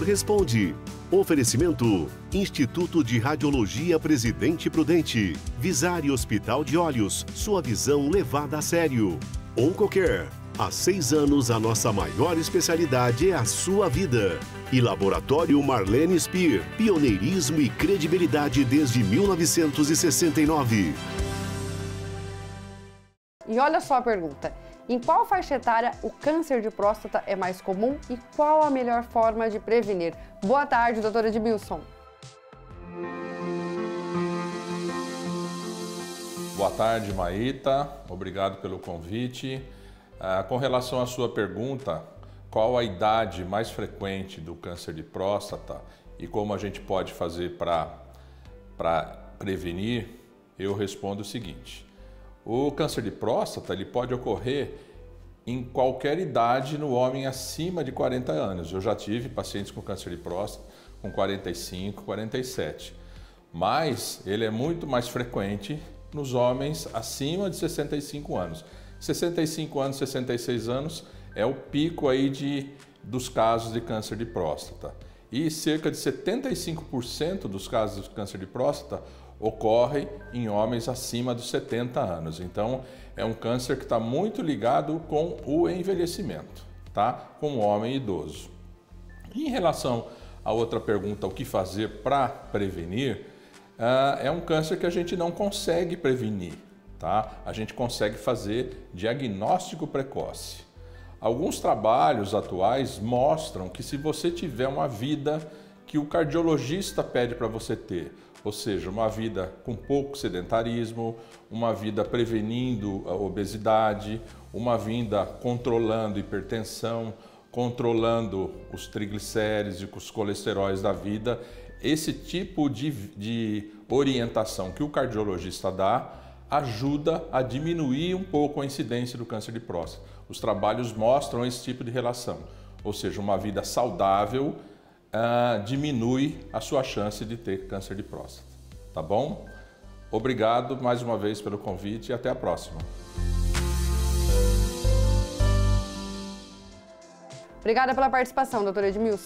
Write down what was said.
doutor responde. Oferecimento: Instituto de Radiologia Presidente Prudente. Visare Hospital de Olhos. Sua visão levada a sério. Oncocare. Há seis anos, a nossa maior especialidade é a sua vida. E Laboratório Marlene Spear. Pioneirismo e credibilidade desde 1969. E olha só a pergunta. Em qual faixa etária o câncer de próstata é mais comum e qual a melhor forma de prevenir? Boa tarde, doutora Edmilson. Boa tarde, Maíta. Obrigado pelo convite. Ah, com relação à sua pergunta, qual a idade mais frequente do câncer de próstata e como a gente pode fazer para prevenir, eu respondo o seguinte. O câncer de próstata ele pode ocorrer em qualquer idade no homem acima de 40 anos. Eu já tive pacientes com câncer de próstata com 45, 47. Mas ele é muito mais frequente nos homens acima de 65 anos. 65 anos, 66 anos é o pico aí de, dos casos de câncer de próstata. E cerca de 75% dos casos de câncer de próstata ocorre em homens acima dos 70 anos. Então, é um câncer que está muito ligado com o envelhecimento, tá? Com o homem idoso. Em relação à outra pergunta, o que fazer para prevenir, uh, é um câncer que a gente não consegue prevenir, tá? A gente consegue fazer diagnóstico precoce. Alguns trabalhos atuais mostram que se você tiver uma vida que o cardiologista pede para você ter, ou seja, uma vida com pouco sedentarismo, uma vida prevenindo a obesidade, uma vida controlando hipertensão, controlando os triglicéridos e os colesteróis da vida. Esse tipo de, de orientação que o cardiologista dá ajuda a diminuir um pouco a incidência do câncer de próstata. Os trabalhos mostram esse tipo de relação, ou seja, uma vida saudável uh, diminui a sua chance de ter câncer de próstata. Tá bom? Obrigado mais uma vez pelo convite e até a próxima. Obrigada pela participação, doutora Edmilson.